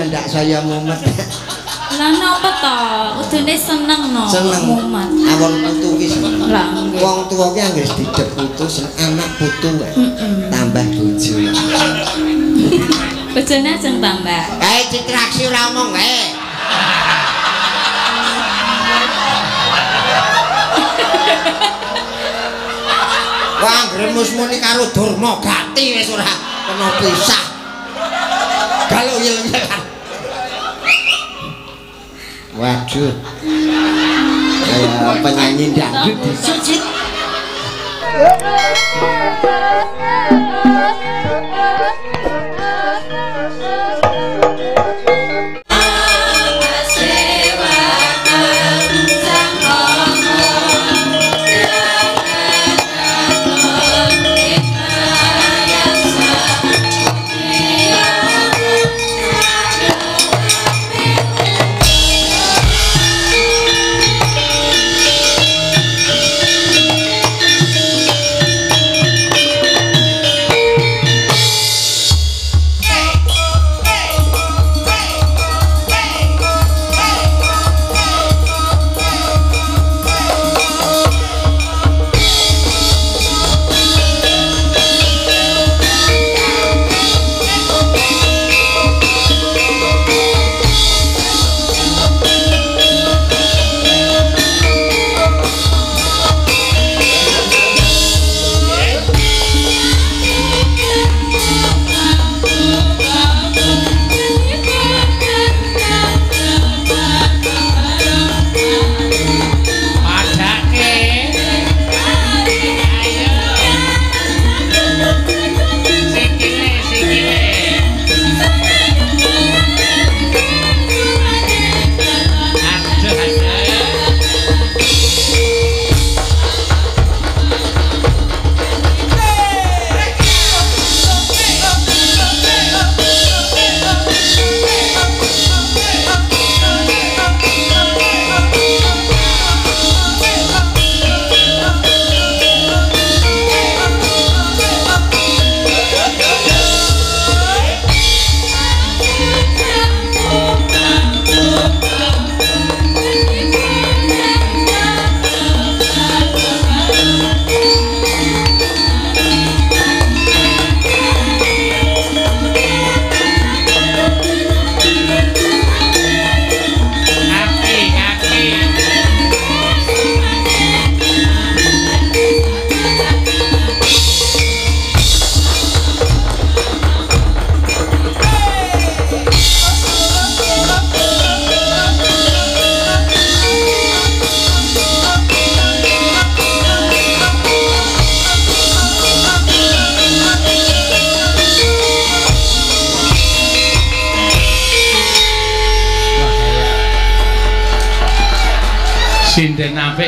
ya ndak saya mumet. Lah napa to? Kudune seneng no. Seneng. Mumet. Ah wong putu ki seneng. Lah. Wong tuwa ki anggere didep putu anak putu wae. Tambah bojo. Bojone ajeng tambah. Eh ditraksi ora omong wae. Wah, anggere musmuni karo Durma Gati wis ora kena pisah. Kalau yel-yel. Waduh. Kayak penyanyi dangdut disucit. sinden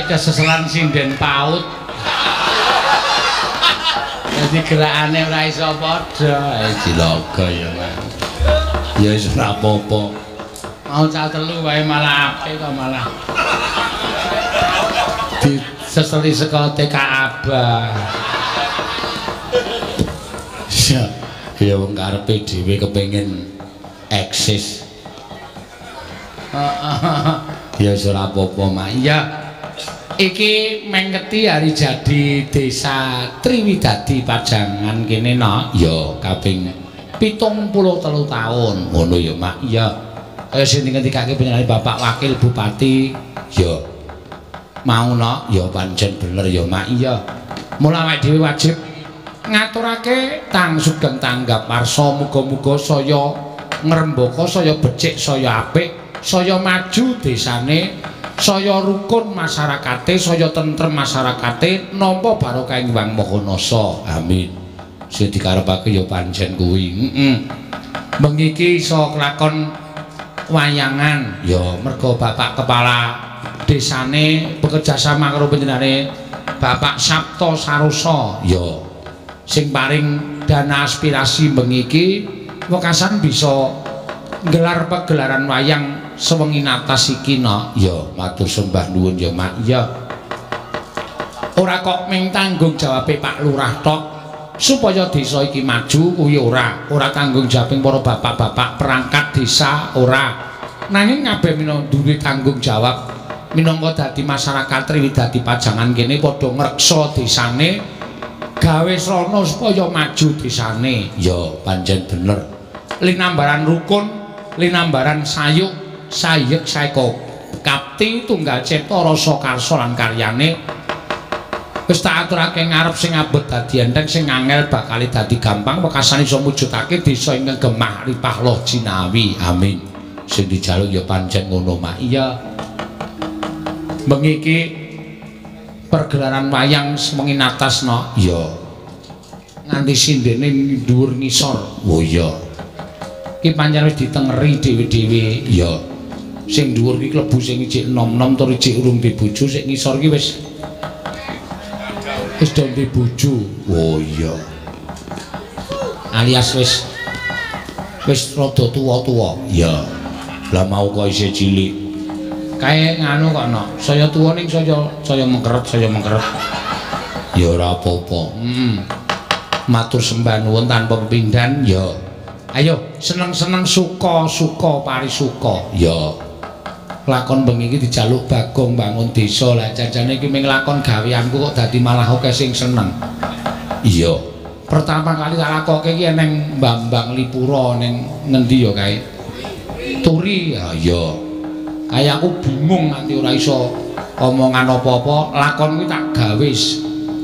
apik keseselan sinden paut. Jadi gerakane ora iso padha. Eh cilaga ya Mas. Ya wis ora apa-apa. Mau cah telu wae malah apik kok malah. Diseseli saka TK Abah. Ya ya wong karepe dhewe kepengin eksis. Ya wis ora apa-apa mak. Iya iki mengeti hari jadi desa Triwidadi Pajangan kene no ya kaping pitung puluh telu tahun. Ngono ya mak. Iya kaya sing ngendikake panjenengan Bapak Wakil Bupati. Ya. Mau no ya pancen bener ya mak. Iya mula awake dhewe wajib ngaturake tang sugeng tanggap warsa muga-muga saya ngrembaka saya becik saya apik saya maju desane saya rukun masyarakate saya tentrem masyarakate nampa barokah ing Wang Mahanasa. Amin. Sing dikarepake ya pancen kuwi. Heeh mengiki iso kelakon wayangan. Ya mergo Bapak kepala desane bekerja sama karo panjenengane Bapak Sabto Sarosa ya sing paring dana aspirasi mengiki wekasan bisa gelar pegelaran wayang sewengi atas iki no ya matur sembah nuwun ya mak. Ya. Ora kok ming tanggung jawab Pak Lurah tok supaya desa iki maju kuwi ora. Ora tanggung jawabing para bapak-bapak perangkat desa ora. Nanging kabeh mina duwe tanggung jawab minangka dadi masyarakat Triwidadi Pajangan kene padha ngreksa desane gawe srana supaya maju desane. Ya pancen bener. Linambaran rukun linambaran sayuk sayek saeko kapti tunggal cipta rasa karsa lan karyane. Wis tak aturake ngarep sing abot dadi enteng sing angel bakal dadi gampang wekasan iso mujudake desa ingkang gemah ripah loh jinawi. Amin. Sing dijaluk ya pancen ngono mak. Iya. Mengiki pergelaran wayang semengin atas no iya. Nganti sindene dhuwur ngisor. Oh iya. Iki pancen wis ditengeri dhewe-dhewe. Iya sing dhuwur iki klebu sing ijik nom-nom tur ijik urung dibojo sing ngisor iki wis wis do duwe bojo. Oh iya. Alias wis wis rada tuwa-tuwa. Iya. Lah mau kok isih cilik. Kae nganu kok no. Saya tuwa ning saya saya mengkeret, saya mengkeret. Ya ora apa-apa. Hmm. Matur sembah nuwun tanpa pepindhan ya. Ayo, seneng-seneng suka, suka parisuka. Ya. Lakon bengi iki dijaluk Bagong bangun desa. Lah jajane iki ming lakon gaweanku kok dadi malah oke sing seneng. Iya. Pertama kali tak lakoke iki eneng Bambang Lipura ning ngendi ya kae turi. Ya iya. Kaya aku bingung nganti ora iso omongan apa-apa. Lakon kuwi tak gawe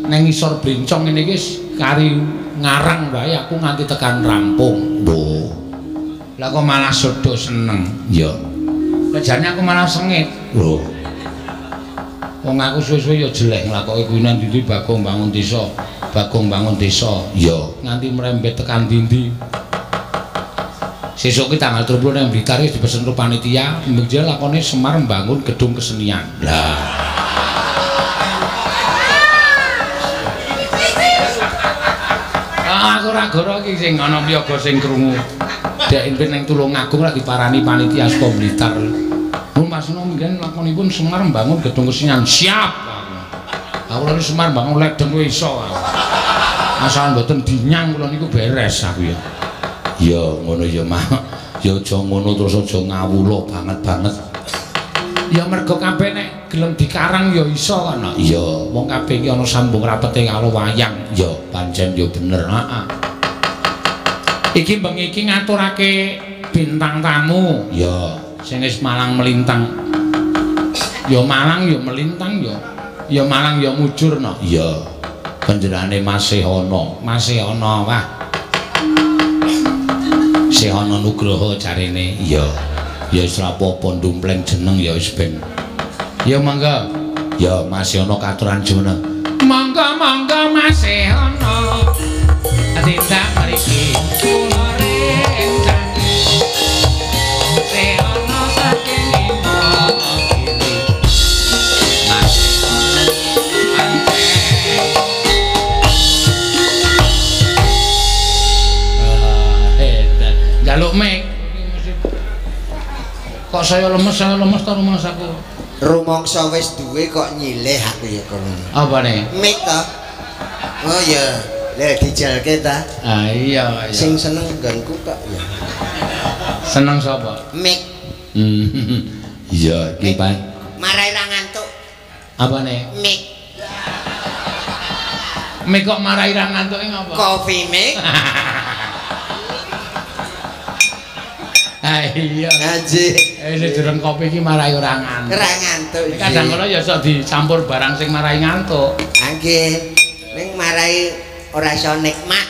ning isor blencong ngene iki kari ngarang wae aku nganti tekan rampung. Lho lah kok malah sedo seneng. Iya Lejane aku malah sengit. Lho. Wong aku suwe-suwe ya jelek nglakoke kuwi nang ndi Bagong bangun desa. Bagong bangun desa. Ya, nganti merembet tekan dindi. Sesuk ki tanggal 30 nang Blitar wis dipesen karo panitia, mbek lakone Semar membangun gedung kesenian. Lah. Ah, aku ora goro iki sing ana piyaga sing krungu. Dek Impin ning Tulungagung lagi diparani panitia saka Blitar. Mas Nuh mungkin lakonipun Semar membangun gedung kesenian siap. Aku lho Semar bangun ledeng kuwi iso. Asal mboten dinyang kula niku beres aku ya. Ya ngono ya mah. Ya aja ngono terus aja ngawula banget-banget. Ya mergo kabeh nek gelem dikarang ya iso kan. Iya, wong kabeh iki ana sambung rapete karo wayang. Ya pancen ya bener, heeh. Iki bengi iki ngaturake bintang tamu. Ya, sing wis malang melintang. Ya malang ya melintang ya. Ya malang ya mujur no. Iya. Panjenengane masih ana, masih ana wah. Sih ana nugroho jarene. Iya. Ya wis ora apa-apa ndumpleng jeneng ya wis ben. Ya mangga. Ya masih ana katuran jeneng. Mangga mangga masih ana. Tindak mriki saya lemes, saya lemes ta rumah aku. Rumangsa wis duwe kok nyilih aku ya kono. Apa nih? Mik to. Oh ya, le dijalke ta. Ah iya, iya. Sing seneng nggonku kok ya. seneng sapa? Mik Hmm. Iya, iki Pak. marai ra ngantuk. Apa nih? Mik Mek kok marahi ra ngantuk ing apa? coffee mik. Ah iya. Anjir. Eh sing durung kopi iki marahi ora ngantuk. Ra ngantuk. Nek Kadang kala ya iso dicampur barang sing marahi ngantuk. Angge ning marai ora iso nikmat.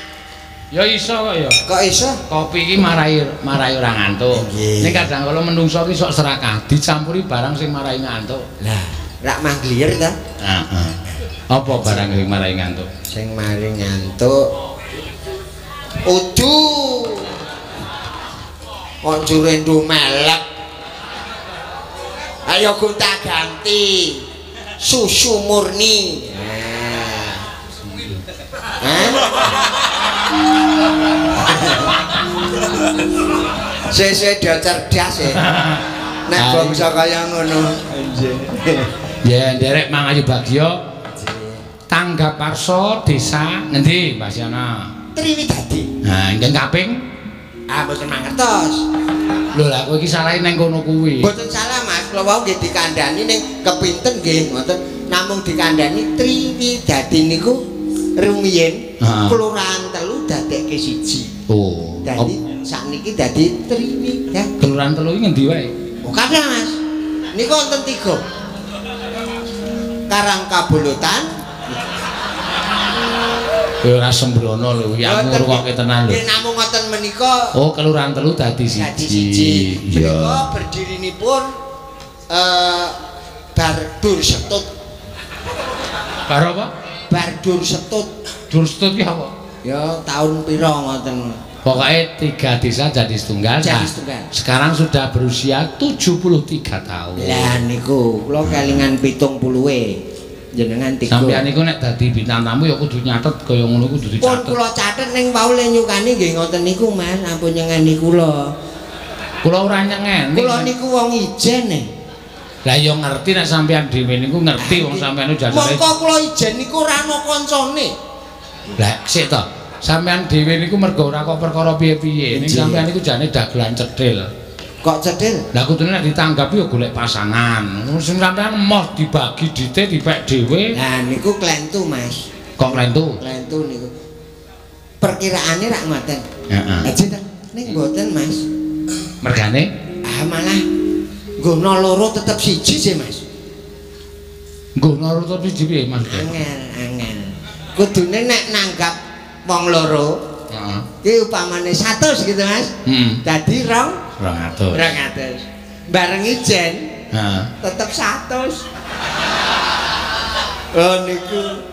Ya iso kok ya. Kok iso? Kopi iki marahi marahi ora ngantuk. Nggih. Nek kadang kala menungso iki sok serakah dicampuri barang sing marahi ngantuk. Lah, rak ta? Heeh. Apa barang sing marahi ngantuk? Sing mari ngantuk. Udu. Kok jure melek. Ayo gonta ganti. Susu murni. Hah? Sese dia cerdas ya. Nek bangsa kaya ngono. Ya nderek Mang Ayu Bagio. Tanggal Anggaparsa Desa ngendi Mbak Siana? Triwidadi. Nah, ingkang kaping Ah mboten mangertos. Lho lah kowe iki salahe nang kono kuwi. Mboten salah Mas, kula wau nggih dikandhani ning kepinten nggih ngoten. Namung dikandhani Triwidadi niku rumiyin Ha. kelurahan telu dadekke siji. Oh. Dadi sakniki dadi Triwidadi. Kelurahan telu iki ngendi wae? Oh kadang Mas. Niku wonten tiga. Karang Kabulutan, Kowe ora sembrono lho, ya ngrungokke tenan lho. Nggih namung ngoten menika Oh, kelurahan telu dadi siji. dadi siji. Menika Iya. berdirinipun eh Bardur Setut. Karo apa? Bardur Setut. Durstut ki apa? Ya tahun pira ngoten. Pokoknya tiga desa jadi setunggal. Jadi setunggal. Sekarang sudah berusia 73 tahun. Lah niku kula kelingan 70-e. Jenengan tiga. Sampeyan niku nek dadi bintang tamu ya kudu nyatet kaya ngono kudu Pun dicatet. kula catet ning paule nyukani nggih ngoten niku Mas, ampun nyengeni kula. Kula ora nyengeni. Kula niku wong ijen e. Lah ya ngerti nek sampeyan dhewe niku ngerti wong sampeyan niku jajare. Mongko kula ijen niku ora ana kancane. Lah sik to. Sampeyan dhewe niku mergo ora kok perkara piye-piye. Ning Nggih. sampeyan niku jane dagelan cedhil. Kok cedhil? Lah kudune nek ditanggapi ya golek pasangan. Sing sampeyan emoh dibagi dite dipek dhewe Nah niku klentu Mas. kok klentu. Klentu niku. Perkiraane rak ngoten. Heeh. Aja ta. Ning mboten Mas. Mergane Ah malah nggono loro tetep siji sih Mas. nggo nurut siji piye Mas? Angel, angel. Kudune nek nanggap wong loro Heeh. ki upamane 100 gitu Mas. Hmm. Dadi rong 200. 200. Bareng ijen Heeh. tetep 100. Oh niku.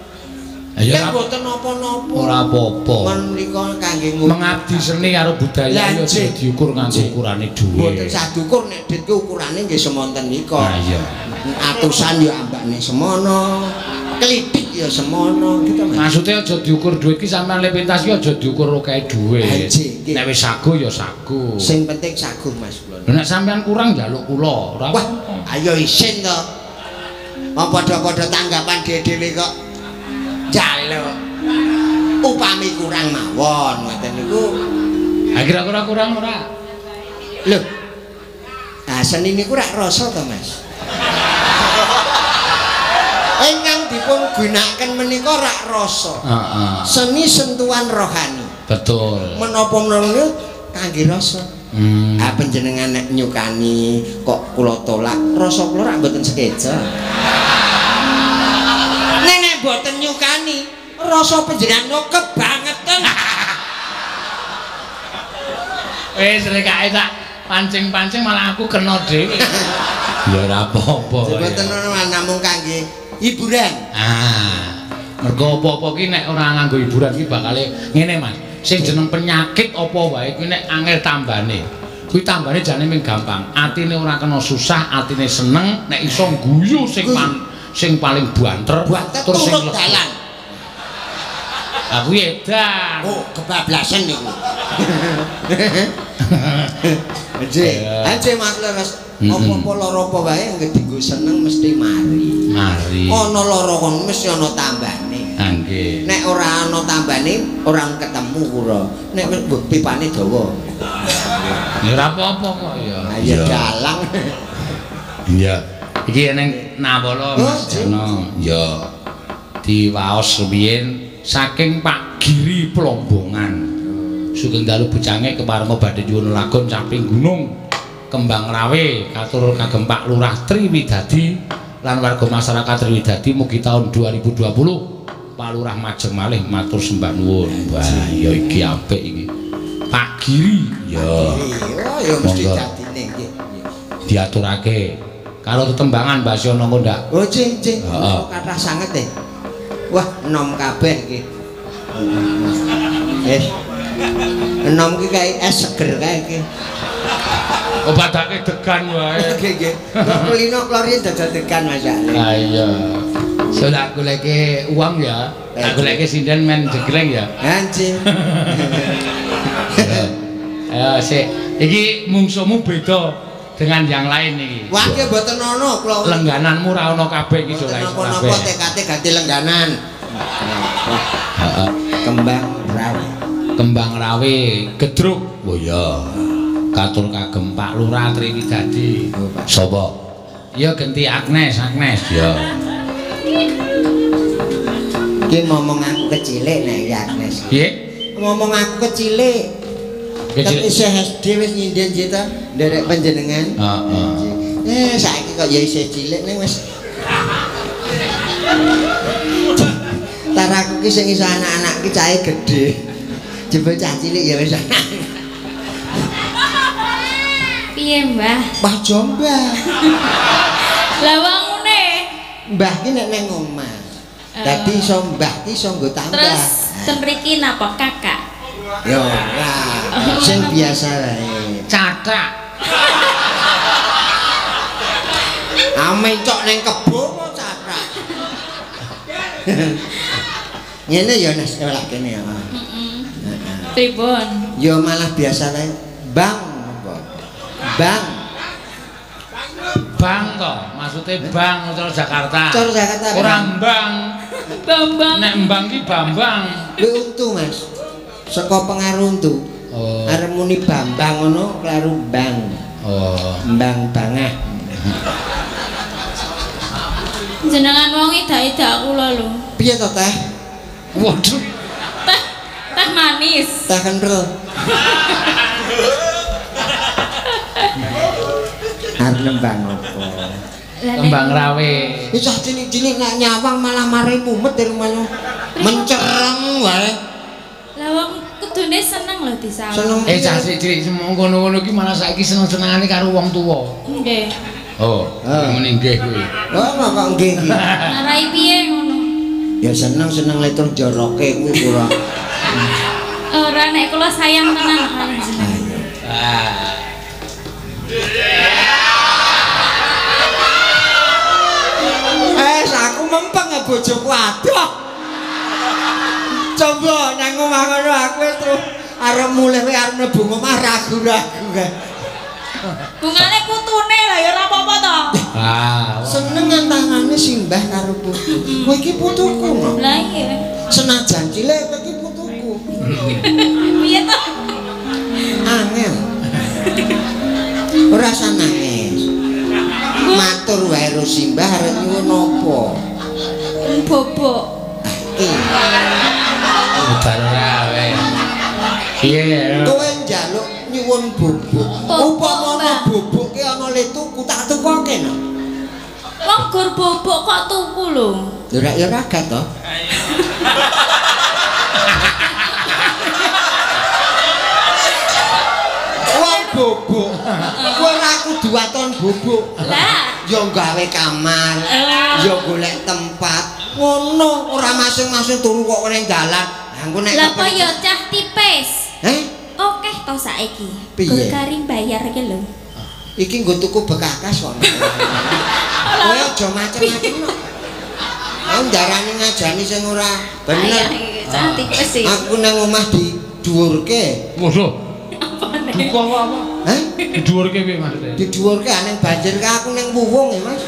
Ya mboten napa-napa. ora apa-apa. Menika kangge. Mengabdi seni karo budaya ya diukur Nggih. ukurane dhuwit. Mboten sadukur nek dit ku ukurane nggih semonten nika. Nah iya. Atusan ya ambane semono. Klitik ya semono gitu Mas. Maksudnya aja diukur duit ki sampean le pentas ki aja diukur kae nggih. Nek wis sagu ya sagu. Sing penting saguh Mas kula. Nek sampean kurang njaluk kula, ora Wah, ayo isin to. Apa padha-padha tanggapan dhewe-dhewe kok jaluk. Upami kurang mawon ngoten niku. Ha kira-kira kurang ora? Lho. Nah, seni niku rak rasa to, Mas? Gunakaken menika rak rasa. Heeh. Seni sentuhan rohani. Betul. Menapa menapa kangge rasa. Hmm. Ah panjenengan nek nyukani kok kula tolak, rasa kula rak mboten sekeja. Nek nek mboten nyukani, rasa panjenengan no kebangetan. Wis rek kae tak pancing-pancing malah aku kena dhewe. Ya ora apa-apa. Mboten ana namung kangge hiburan. Ah. Mergo apa-apa ki nek ora nganggo hiburan ki bakale ngene Mas. Sing jeneng penyakit apa wae kuwi nek angel tambane. Kuwi tambane jane ming gampang. Atine ora kena susah, atine seneng, nek iso guyu sing pan, sing paling banter terus sing dalan. Aku edan. Oh, kebablasan niku. Anje, Ya. anje Mas Leres. Apa-apa lara apa wae anggere dienggo seneng mesti mari. Mari. Ana lara kon mesti ana tambane. Ah, nggih. Nek ora ana tambane, ora ketemu kura. Nek wis mbok pipane dawa. Ya ora apa-apa kok ya. Ayo dalang. Iya. Iki ning Nawala Oh, Mas Jono. Ya. Diwaos rumiyin saking Pak Giri Plombongan. Sugeng dalu bucange keparenga badhe nyuwun lagon samping gunung Kembang Rawe katur kagem Pak Lurah Triwidadi lan warga masyarakat Triwidadi mugi tahun 2020 Pak Lurah majeng malih matur sembah nuwun. Wah, ya iki apik iki. Pak Giri. Ya. Ya mesti dadine nggih. diaturake karo tetembangan Mbak Siono ndak Oh, cing, cing. Oh, kathah sanget e. Wah, enom kabeh iki. Eh. Enom iki kae es seger kae iki. obatake degan wae Nggih, nggih. Kulino klorin dodol tekan Mas Ali. ha iya so tak goleke uang ya tak goleke sinden men jegleng ya Anjing. ayo sik iki mungsuhmu beda dengan yang lain iki Wah, ki mboten ana kula. lenggananmu ra ono kabeh iki Mboten ora iso napa-napa kabeh tekate ganti lengganan. Heeh. Kembang rawe. Kembang rawe gedruk. Oh iya. Katur kagem Pak Lurah Triwidadi. Oh, Pak. Sapa? Ya ganti Agnes, Agnes ya. Ki ngomong aku kecilik nek ya Agnes. Piye? Ngomong aku kecilik. Kan isih SD wis nyinden cita nderek panjenengan. Heeh. Eh saiki kok ya isih cilik ning wis. Tar aku ki sing iso anak-anak ki cahe gedhe. Jebul cah cilik ya wis. Piye, Mbah? Mbah Jombah. Lah wangune. Mbah ki nek ning omah. Dadi iso mbah ki iso nggo tambah. Terus ten mriki napa kakak? Yo. Sing biasa wae. Cathak. Ame cok ning kebo kok cakrak. Ngene ya Nas, ora kene ya. Heeh. Pripun? Ya malah biasa wae. Bang apa? Bang. Bang to, maksudnya Bang cara Jakarta. Cara Jakarta, Bang. Orang Bang. Bambang. Nek Mbang ki Bambang. Kuwi untu, Mas. Saka pengaruh untu. Oh. Arep muni Bambang ngono klaru Bang. Oh. Mbang bangah. Jenengan wong idak-idak kula lho. Piye to, Teh? Waduh. Teh teh manis. Teh kental. Arep nembang apa? Kembang rawe. Iki cah cilik-cilik nek nyawang malah mari mumet dari rumahnya. Mencereng wae. Kudune seneng lho disawang. Seneng. Eh cah cilik semua ngono-ngono ki malah saiki seneng-senengane karo wong tuwa. Nggih. Oh, Ah. muni nggih kuwi. Oh, kok nggih iki. Narai piye ngono? Ya seneng-seneng letur joroke kuwi kula. Ora nek kula sayang tenan kali jenengan. Ah. Eh, aku mempeng ya bojoku adoh. Coba nang omah ngono aku wis terus arep mulih kowe arep mlebu omah ragu-ragu kae. Bungane kutune lah ya ora apa-apa to. Ah. Seneng antangane simbah karo putu. Kowe iki putuku. Lah iya. Senajan cilik kowe iki putuku. Piye to? Angel. Ora nangis. Matur wae karo simbah arep nyuwun apa? Bobok. Iki. Udan rawe. Piye? Kowe njaluk nyuwun bubuk. Bubuk, Upama ana bubuk ki ana le tuku tak tukoke no. Wong gur bobok kok tuku lho. Lho ra ya ragat to. Wong bubuk. Kowe ora kudu waton bubuk. Lah. Ya gawe kamar, ya golek tempat. Ngono, ora masing-masing turu kok ning dalan. Angko nek Lah kok kepen- ya cah tipis. Heh? Oke to saiki. Piye? Gur karim bayar iki lho. Iki nggo tuku bekakas kok. Kowe aja macem-macem no. Aku ndarani ngajani sing ora bener. cah tipis sih. Aku nang omah didhuwurke. Waduh. Apa nih? Duka apa? Hah? Dhuwurke piye maksudnya? Didhuwurke aneng banjir ka aku ning wuwung ya, Mas.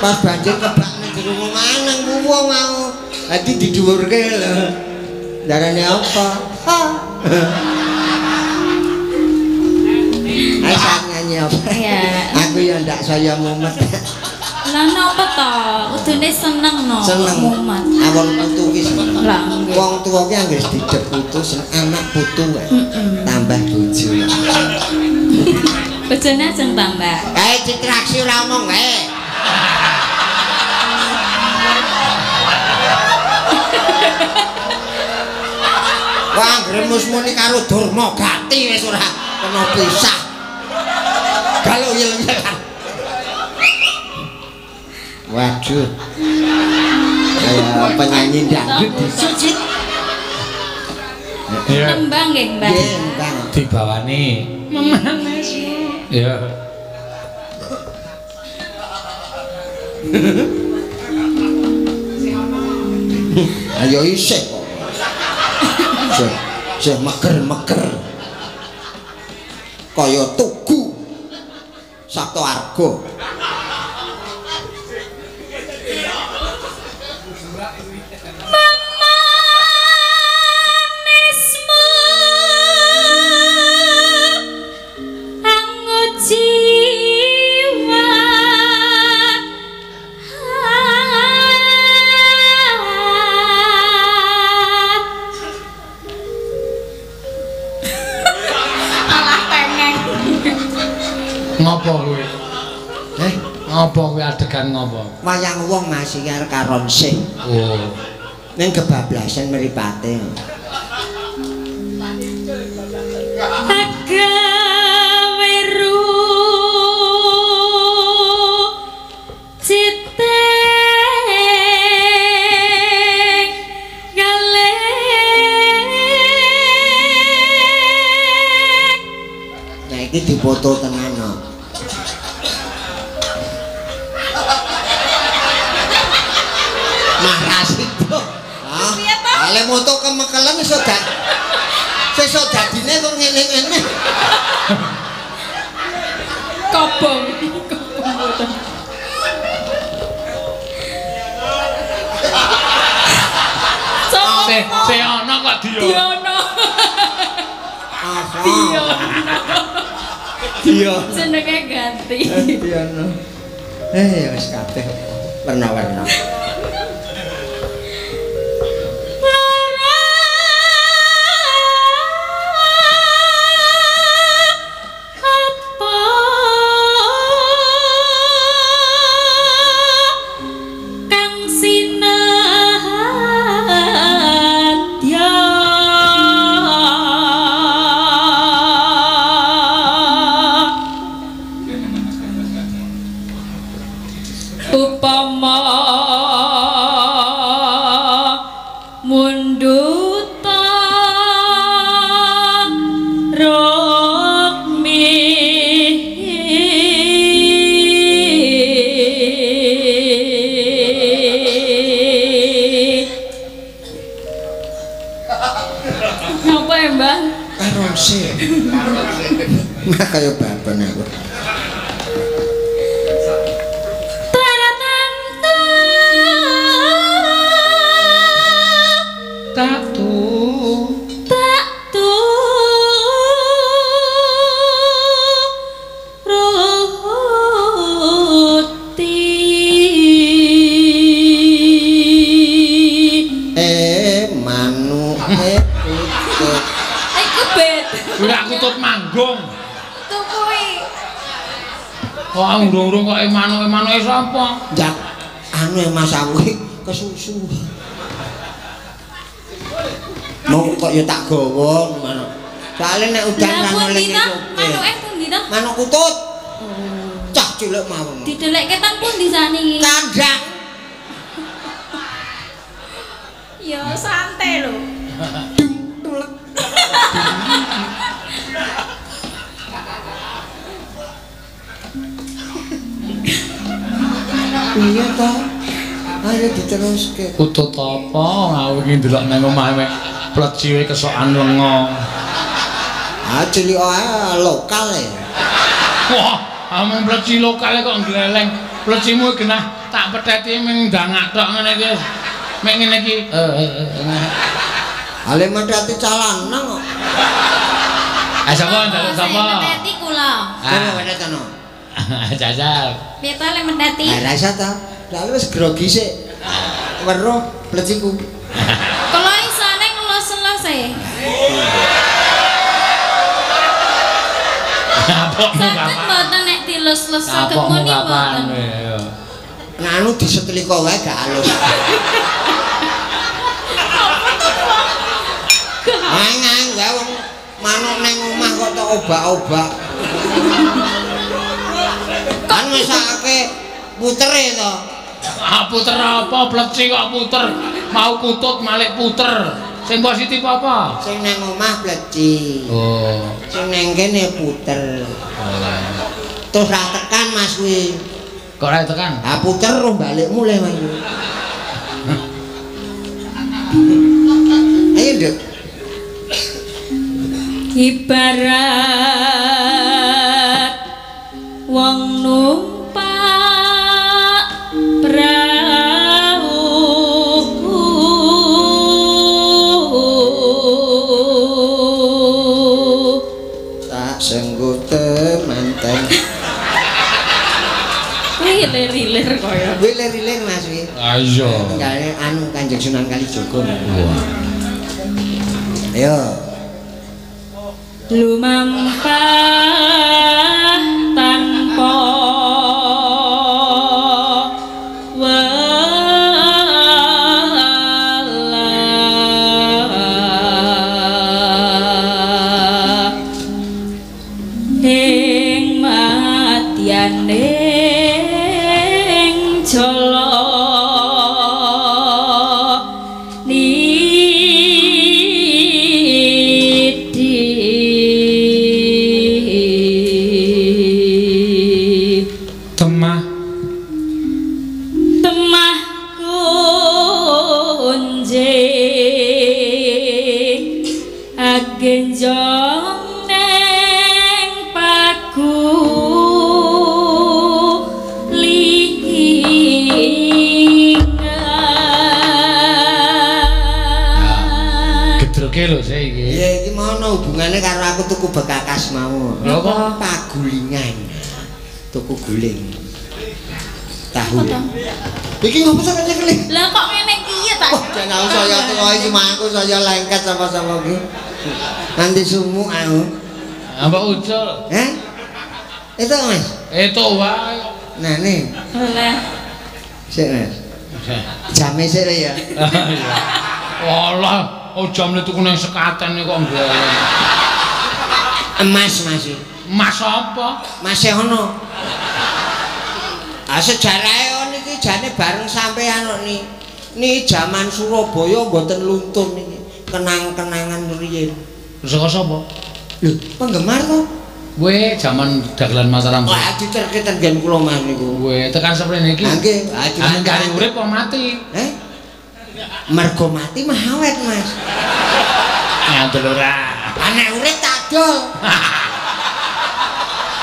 Pas banjir kebak ning jero omah nang wuwung mau. Dadi didhuwurke lho. Darane apa? Ha. Ayo nyanyi apa? Ya. Aku ya ndak saya mumet. Lah napa to? Kudune seneng no. Seneng. Mumat. Awon putu ki seneng. Lah. Wong tuwa ki anggere didep putu anak putu wae. Tambah bojo. Bojone ajeng tambah. Kae ditraksi ora omong kae. Wah, anggere musmuni karo Durma Gati wis ora kena pisah. Kalau yel kan. Waduh. Kayak penyanyi dangdut. Iya. Nembang nggih, Mbak. Nggih, Kang. Dibawani. Memanes. Ya. Ayo isih kok. Sih, sih meger-meger. Kaya tugu. Sabtu Arga. Adegan ngopo? wayang wong masih karo karon sing Oh. ning kebablasan mripate. Iki dipoto tenan Ale moto kemekelen iso dak. Sesuk dadine kok ngene-ngene. kobong Sopo Se se ana kok dia. Diono Apa? Diono Iya. jenenge ganti Iya no. Eh ya wis kabeh. Warna-warna. Mah kaya kesusu. Mau kok ya tak gawa ngono. Soale nek udan ra Lah pun ngelingi dita sopir. Manuk kutut. Cah cilik mawon. Didelek ketan pun di sani Kandang. Diteruske. Kutut apa? Aku iki ndelok nang omah mek pleci wae kesokan lengo. Ah cilik ae lokal ya. Wah, ameng pleci lokale kok gleleng. Plecimu genah tak peteti ming ndangak tok ngene iki. Mek ngene iki. Eh, eh, eh. Ale medhati calanang kok. Ah sapa ndelok sapa? Mendati kula Kowe wedhe tono. Jajal. Piye to mendati Ah rasa ta. Lah wis grogi sik. Weruh pleciku. Kalau isane ngelos-elos e Apokmu Saged kapan? mboten nek dilus-lus saged Apokmu muni mboten Yo. Nah anu disetlika wae gak halus. Aing-aing wae wong manuk ning omah kok tak obak-obak. Kan mesake putere to. Ah puter apa pleci kok puter? Mau kutut malik puter. Sing positif apa? Sing ning omah pleci. Oh. Sing ning kene puter. Terus ra tekan Mas kuwi. Kok ora tekan? Ah puter roh balik mulai Mas. kuwi. Ayo, Dek. Ibarat wong numpak Kaya. Wilir-wilir Mas wi. Ayo. Tinggalnya anu Kanjeng Sunan Kalijaga. Wah. Ayo. lumampah gedroge lho saya iki. Iya iki mau ono hubungane karo aku tuku bekakas mau. Lho kok Pagulingan. Tuku guling. Tahu. Iki ngopo sampe cekeli? lah kok ngene iki ya tak Wah, jangan saya teko iki mangku saya lengket sama-sama iki. Nanti sumuk aku. apa ucul? Eh? Itu Mas. Itu wae. Nah nih, lah sik Mas. Jame sik ya. Walah, oh jam itu kuning sekaten kok enggak. Emas Mas. Mas apa? Masih ono. Ah sejarahe on iki jane bareng sampean kok ni. Ni jaman Surabaya mboten luntun niki. Kenang-kenangan riyin. Saka sapa? Lho, penggemar to? Kowe jaman dagelan Mataram. Wah, dicerke tenggen kula mas niku. Kowe tekan seprene iki. Nggih, Anu kari urip apa mati? Eh? Mergo mati mah awet, Mas. Ngandel ora. Anek urip tak dol.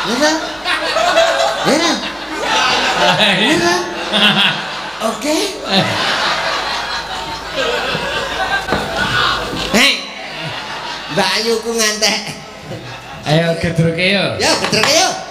Ya? Ya? Ya? Oke. Hei. Mbak Ayu ku ngantek. Ayo gedroke yo. Ya, bener yuk.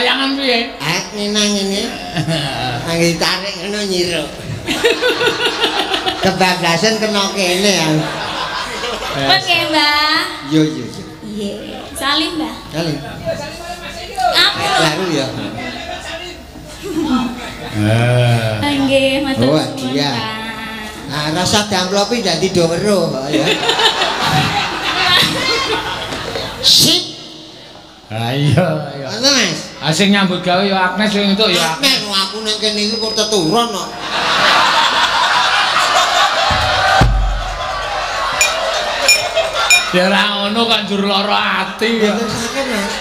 Layangan piye? Ah, nang ini. Angge tarik ngono nyiruk. Kebablasan kena kene ya. Oke, Mbah. Yo yo yo. Iya. Salim, Mbah. Kali. Aku. Lalu ya. Eh. Nggih, matur Oh, iya. Nah, rasa damplopi dadi do weruh ya. Sip. Ha iya, iya. Ngono, Mas. Asing nyambut gawe ya Agnes sing entuk ya. Nek aku nang kene iki kok teturun kok. Ya ora ngono kok njur lara ati.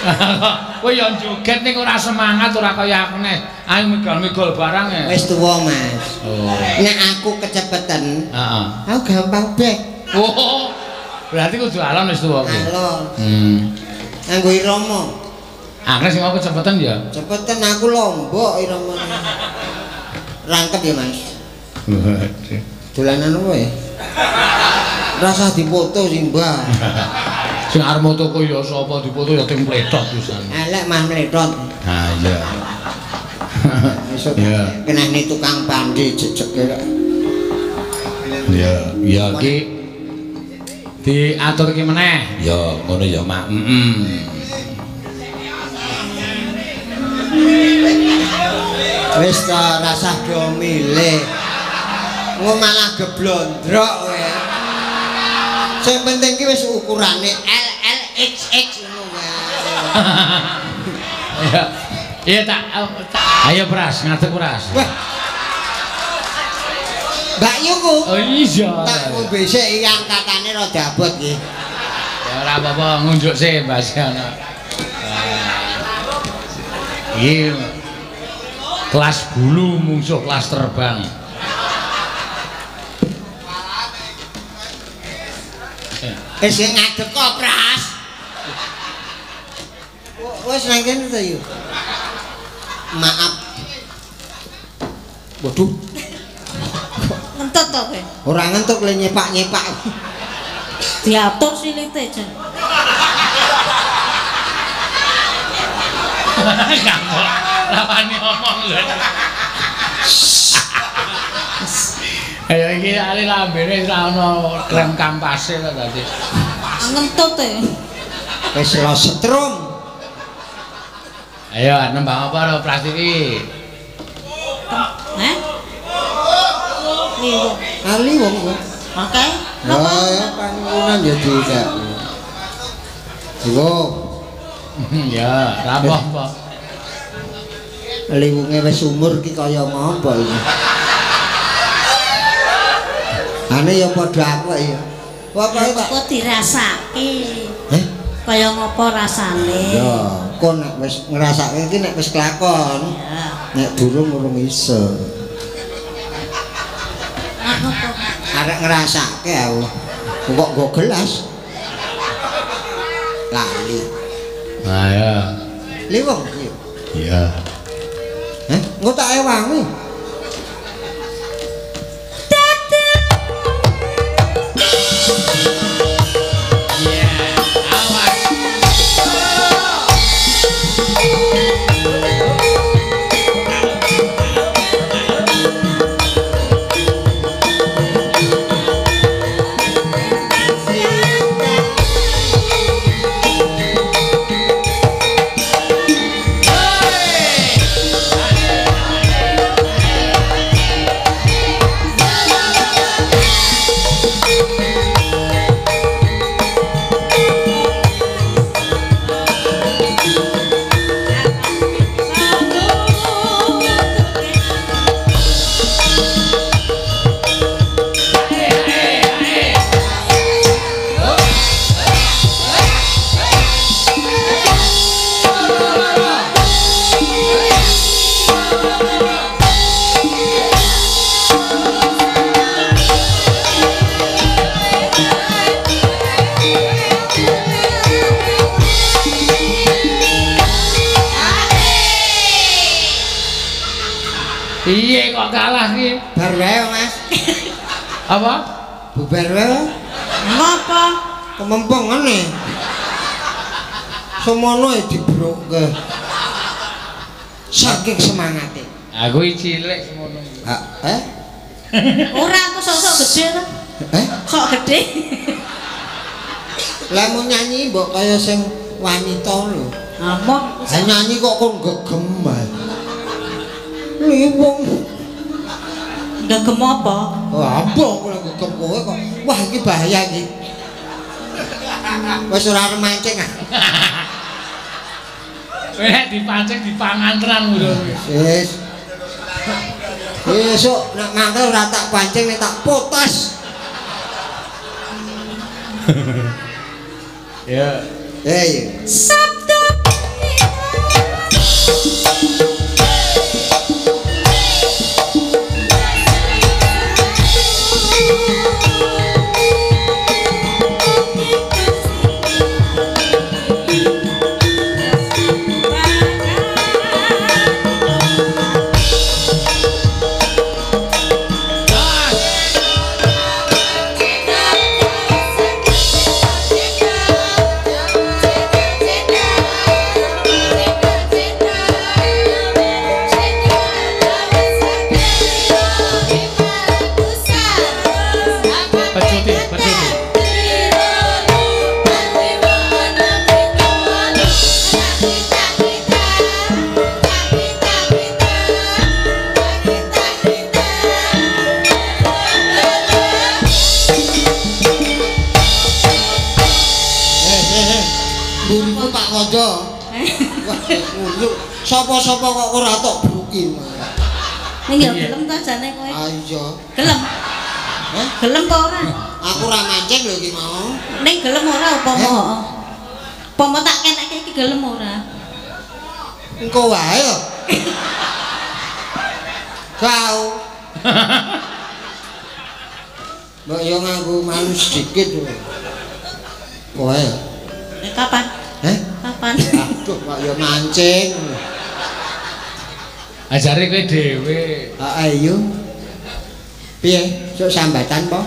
Kowe ya joget ning ora semangat ora kaya Agnes. Ayo megal-megal barang ya. Wis tuwa, Mas. Oh. Nek aku kecepetan, Heeh. aku gampang bek. Oh. Berarti kudu alon wis tuwa. Alon. Hmm. Nganggo irama. Agnes sing mau kecepatan ya. Cepetan aku lombok iramane. Rangkep ya, Mas. Waduh. Dolanan apa ya? Rasa dipoto sih, Mbak. Sing arep moto ku ya sapa dipoto ya ting pletot pisan. Elek mah meletot. Ha iya. Iya. kenane tukang pandi jejeg kira. Ya, ya ki diatur ki meneh. Ya, ngono ya, Mak. Heeh. Wis ta rasah do milih. Engko malah geblondrok kowe. Sing penting ki wis ukurane LLXX ngono wae. Ya. Iya tak, tak. Ayo Pras, ngadeg Pras. Wah. Mbak Yuku. Oh iya. Tak ngombe sik iki angkatane rada abot iki. Ya ora apa-apa, ngunjuk sih Mbak Siana. Iya. Kelas bulu mungsuh kelas terbang. Wis sing ngadeg kok, Pras. W- Wis nang kene to, Yu. Maaf. Waduh, Ngentut to kowe. ora ngentuk le nyepak-nyepak. Diatur silite jan. Kamu rawani ngomong lho. Ayo iki ali lambene ora ana krem kampase to tadi. Ngentut e. Wis lo setrum. Ayo nembang apa lho plastik iki? Heh? Niku. Ali wong kok. Oke. Ya, ya panuwunan ya tidak. Iwo, Ya, ora apa-apa. liwunge wis umur ki kaya ngopo iki? Ane ya padha aku ya. Pokoke Pak. Kok dirasake. Heh? Kaya ngopo rasane? Ya, kon nek wis ngrasake iki nek wis kelakon, nek durung urung iso. Aku kok Arek ngrasake aku. Kok nggo gelas? Lali. Nah, ya. Liwung iki. Iya. Heh, engko tak ewangi. Piye Apa? Bubar wae. Ngopo? Kemempong ngene. Semono ya dibroke. Saking semangate. Aku cilik semono. Eh? Ora aku sok-sok gede to. Eh? Sok gede. Lah mau nyanyi mbok kaya sing wanita lho. Apa? Ha nyanyi kok kon gegem ae. Gegem apa? Oh, apa kok gegem kowe kok. Wah, iki bahaya iki. Wis ora mancing ah. Kowe nek dipancing dipangan tenan kuwi. Wis. Besok nek mangkel ora tak pancing nek tak potas. Ya. Eh, iya. Sapa-sapa kok ora tok bruki. Ning ya gelem ta jane kowe? Ayo. Gelem. Hah? Gelem ta ora? Aku ora mancing lho iki mau. Ning gelem ora upama? Upama tak kenekke iki gelem ora? Engko wae lho. Kau. Mbok yo nganggo malu sedikit lho. Wae. Eh, kapan? Heh? Kapan? Aduh, kok yo mancing. Ajare kowe dhewe. Ah, ayo. Piye? Sok sambatan po?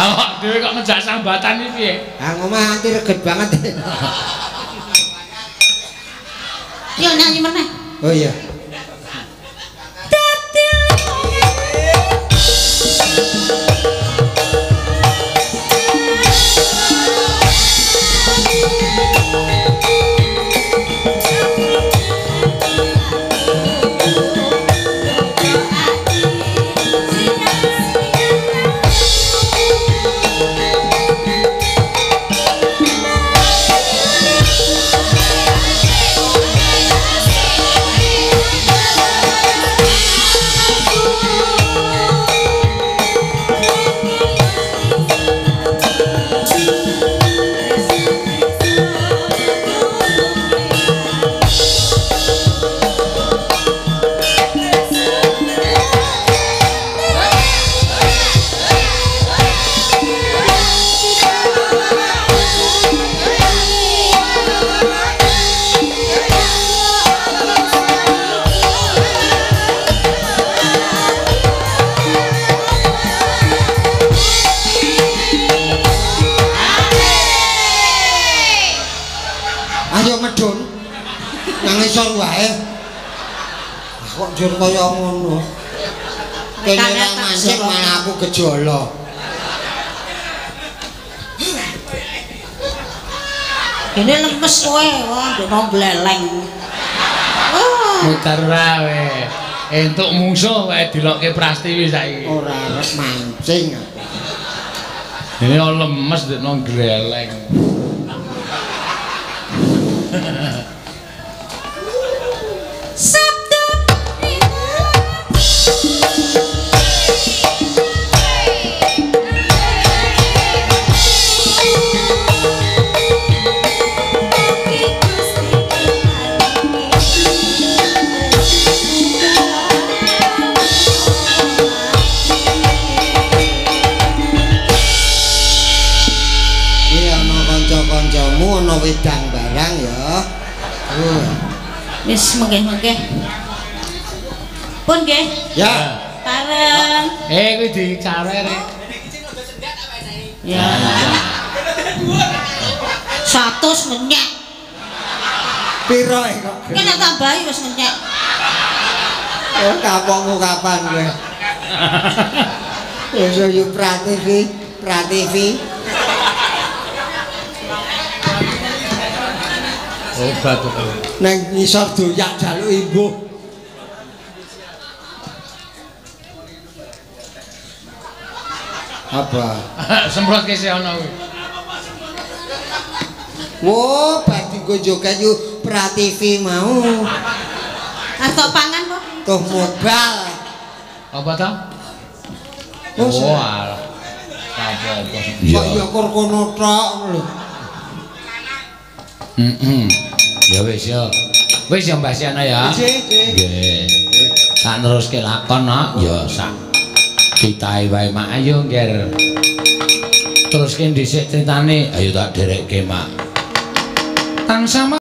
Awak dhewe kok ngejak sambatan iki piye? Ah, ngomah anti reget banget. Yo nyanyi meneh. Oh iya. Ini lemes kowe, wah ndek bleleng. Oh, Muter ra we. Entuk musuh wae dilokke Prastiwi saiki. Ora arep mancing kok lemes ndek nang wedang barang ya. Wis mengke-mengke. Pun nggih, Ya. pareng. Eh kuwi dicawer. Ya. 100 ngenyek. Piro e kok? Kene tambahi wis ngenyek. Oh, kapokmu kapan kowe? Wis yo prativi, prativi. Obat to. Neng ngisor doyak jaluk imbuh. Apa? Semprot ke sih ana kuwi. Wo, badi go joget yo prativi mau. Arep pangan kok. Tuh mobal. Apa ta? Oh, Oh, alah. Apa-apa. Kok ya kur kono tok lho. Ya wis ya. Wis ya Mbah Siana ya. Nggih. Tak neruske lakon no, ya sak kitahe wae mak ayo ngger. Teruske dhisik critane, ayo tak derekke mak. Tansama